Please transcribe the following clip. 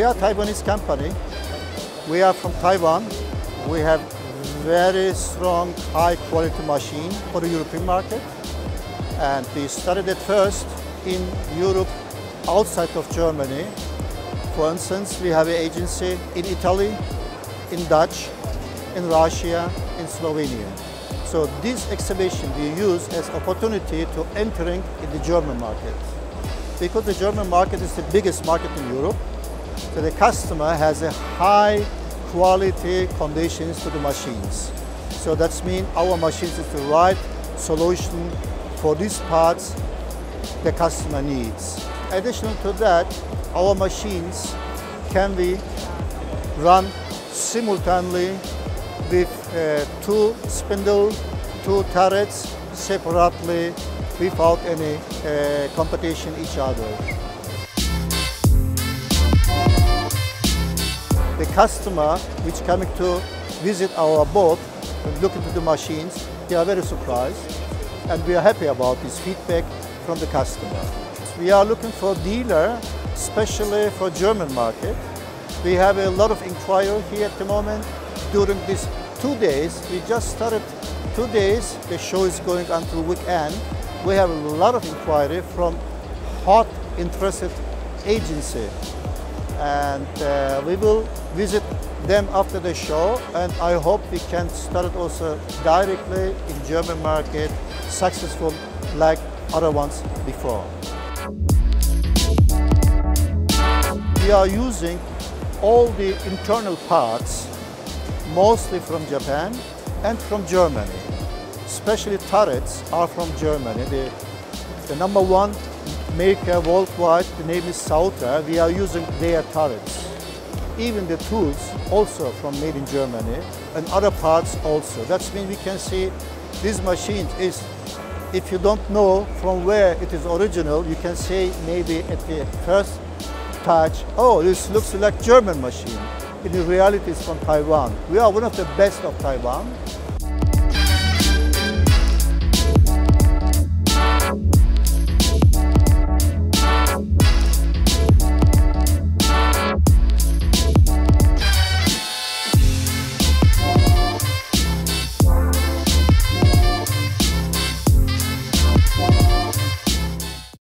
Taiwanese company. We are from Taiwan. We have very strong, high quality machine for the European market. And we started it first in Europe, outside of Germany. For instance, we have an agency in Italy, in Dutch, in Russia, in Slovenia. So this exhibition we use as opportunity to entering in the German market. Because the German market is the biggest market in Europe, so the customer has a high quality conditions to the machines. So that's mean our machines is the right solution for these parts the customer needs. Additional to that, our machines can be run simultaneously with uh, two spindle, two turrets separately without any uh, competition each other. The customer which coming to visit our boat and look into the machines, they are very surprised and we are happy about this feedback from the customer. We are looking for dealer, especially for German market. We have a lot of inquiry here at the moment. During these two days, we just started two days, the show is going until weekend. We have a lot of inquiry from hot interested agency and uh, we will visit them after the show and I hope we can start also directly in German market successful like other ones before. We are using all the internal parts mostly from Japan and from Germany. Especially turrets are from Germany. The, the number one maker worldwide, the name is Sauter. We are using their turrets. Even the tools also from made in Germany and other parts also. That means we can see this machine is, if you don't know from where it is original, you can say maybe at the first touch, oh, this looks like German machine. In reality, it's from Taiwan. We are one of the best of Taiwan.